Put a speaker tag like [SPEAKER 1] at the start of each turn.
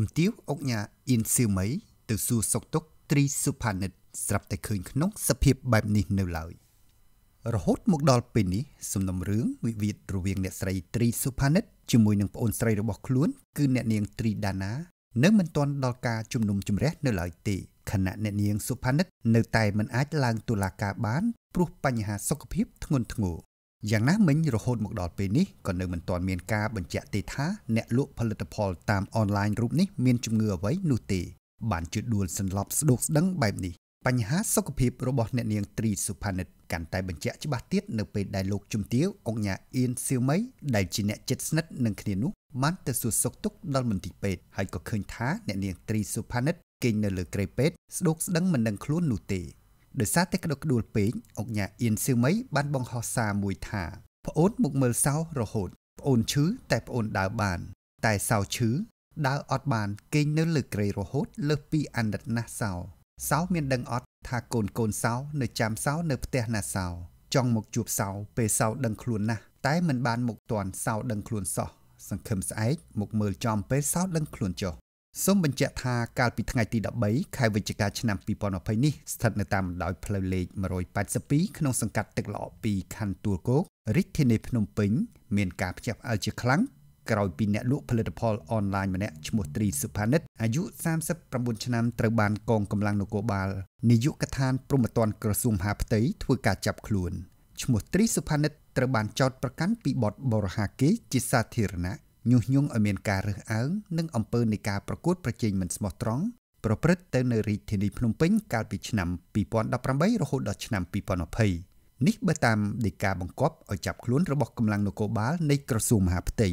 [SPEAKER 1] ជំទាវអុកញ៉ាអ៊ីនសៀវមីទៅសួរសុកទុកត្រីសុផានិតស្រាប់តែឃើញក្នុងសភាពបែបនេះនៅឡើយរហូតមកដល់ពេលនេះសំណុំរឿងវិវាទរវាងអ្នកស្រីត្រីសុផានិតជាមួយនឹងប្អូនស្រីរបស់ខ្លួនគឺអ្នកនាងត្រីដាណានៅមិនទាន់ដល់ការជំនុំជម្រះនៅឡើយទេខណៈអ្នកនាងសុផានិតនៅតែមិនអាចឡើងតុលាការបានព្រោះបញ្ហាសុខភាពធ្ងន់ធ្ងរ យ៉ាងណាមិញរហូតមកដល់ពេលនេះក៏នៅមិនទាន់មានការបញ្ជាក់ទេថាអ្នកលក់ផលិតផលតាមអនឡាញរូបនេះមានជំងឺអ្វីនោះទេ បានជឿដួលសន្លប់ស្ដោកស្ដឹងបែបនេះបញ្ហាសុខភាពរបស់អ្នកនាងត្រីសុផានិតកាន់តែបញ្ជាក់ច្បាស់ទៀតនៅពេលដែលលោកជំទាវអង្គញាអៀនសៀវមីដែលជាអ្នកចិត្តស្និទ្ធនឹងគ្នានោះបានទៅសួរសុខទុក្ខដល់មន្ទីរពេទ្យហើយក៏ឃើញថាអ្នកនាងត្រីសុផានិតគេងនៅលើក្រេពេទ្យស្ដោកស្ដឹងមិនដឹងខ្លួននោះទេ ដោយសារតែក្តុកក្តួលពេកអង្គញាអៀនសៀវមីបានបង្ហោះសារមួយថាប្អូនមកមើលសៅរហូតប្អូនឈឺតែប្អូនដើរបាន តែសៅឈឺដើរអត់បានគេងនៅលើក្រេរហូតលើសពីអាណិតណាស់សៅសៅមានដឹងអត់ថាកូនកូនសៅនៅចាំសៅនៅផ្ទះណាសៅចង់មកជួបសៅពេលសៅដឹងខ្លួនណាស់តែមិនបានមកទាន់សៅដឹងខ្លួនសោះសង្ឃឹមស្អែកមកមើលចំពេលសៅដឹងខ្លួនចុះ សូមបញ្ជាក់ថាកាលពីថ្ងៃទី13ខែវិច្ឆិកាឆ្នាំ2020នេះស្ថិតនៅតាមបណ្ដោយផ្លូវលេខ182ក្នុងសង្កាត់ទឹកល្អ2ខណ្ឌទួលគោករាជធានីភ្នំពេញមានការផ្ទះផ្អើលជាខ្លាំងក្រោយពីអ្នកលក់ផលិតផលអនឡាញម្នាក់ឈ្មោះត្រីសុផានិតអាយុ39ឆ្នាំត្រូវបានកងកម្លាំងនគរបាលនាយកដ្ឋានព្រំប្រទានក្រសួងមហាផ្ទៃធ្វើការចាប់ខ្លួនឈ្មោះត្រីសុផានិតត្រូវបានចោទប្រកាន់ពីបទបរិហាគេជាសាធារណៈ ញុះញង់ឲ្យមានការរើសអើងនិងអំពើនៃការប្រកួតប្រជែងមិនស្មោះត្រង់ប្រព្រឹត្តទៅនៅរាជធានីភ្នំពេញកាលពីឆ្នាំ2018រហូតដល់ឆ្នាំ2020នេះបើតាមដីកាបង្គាប់ឲ្យចាប់ខ្លួនរបស់កម្លាំងនគរបាលនៃក្រសួងមហាផ្ទៃ